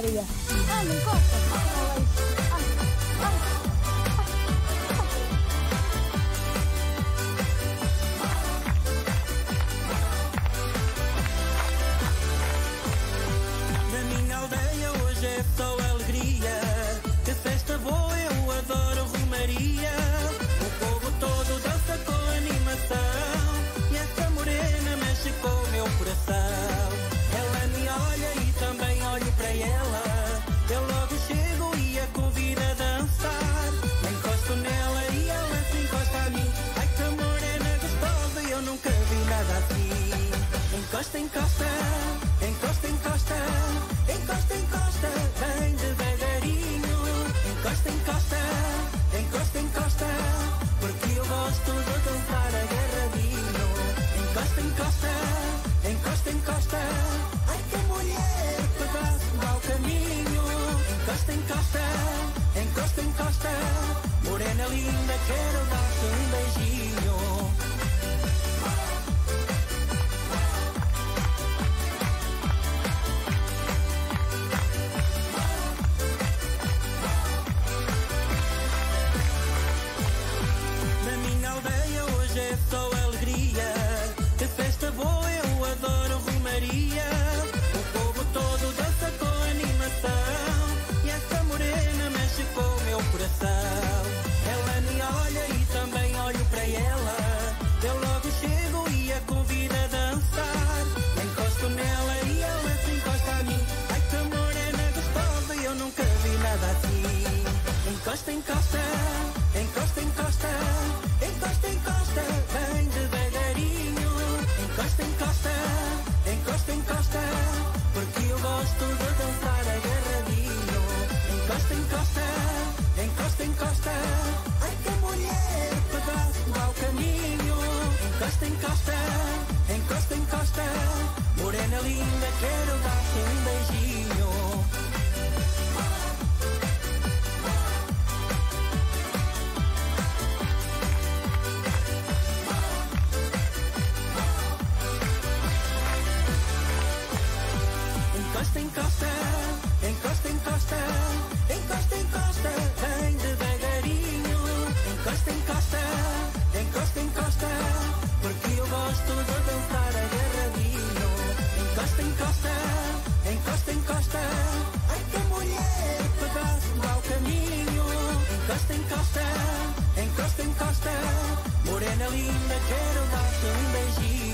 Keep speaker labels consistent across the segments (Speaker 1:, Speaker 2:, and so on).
Speaker 1: Na minha aldeia hoje é só Encosta, encosta, encosta, encosta, morena linda, quero dar-te um beijinho. Na minha aldeia hoje é só Encosta, encosta, encosta, encosta, encosta, encosta, bem devagarinho. Encosta, encosta, encosta, encosta, porque eu gosto de dançar agarradinho. Encosta, encosta, encosta, encosta, ai que mulher, pedaço mau caminho. Encosta, encosta, Encosta, encosta, encosta, encosta, encosta, encosta, bem devagarinho. Encosta, encosta, encosta, encosta, porque eu gosto de dançar agarradinho. Encosta, encosta, encosta, encosta, ai que mulher, pedaço mau caminho. Encosta, encosta, encosta, encosta, morena linda, quero dar-te um beijinho.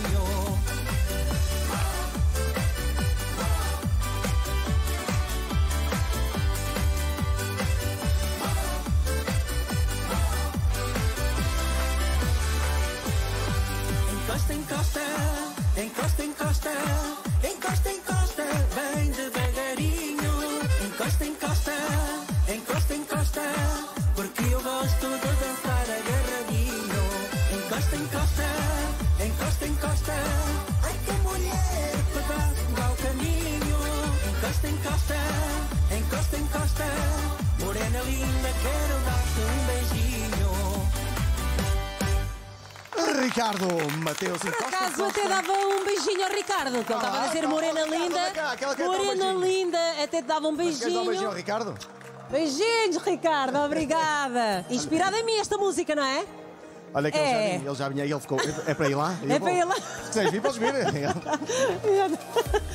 Speaker 2: Ricardo Mateus
Speaker 3: Por
Speaker 2: Encosta.
Speaker 3: acaso até dava um beijinho ao Ricardo, que ele estava a dizer
Speaker 2: Ah,
Speaker 3: morena
Speaker 2: aquela-
Speaker 3: linda.
Speaker 2: aquela- aquela que dá um
Speaker 3: Morena
Speaker 2: beijinho.
Speaker 3: linda, até te dava um
Speaker 2: Queres dar um beijinho ao
Speaker 3: beijinho.
Speaker 2: Ricardo?
Speaker 3: Beijinhos, Ricardo, obrigada. Inspirada em mim esta música, não é?
Speaker 2: Olha que ele,
Speaker 3: É.
Speaker 2: já vinha, ele já vinha e ele ficou. É para ir lá?
Speaker 3: É para ir lá.
Speaker 2: Se quiseres vir, podes vir.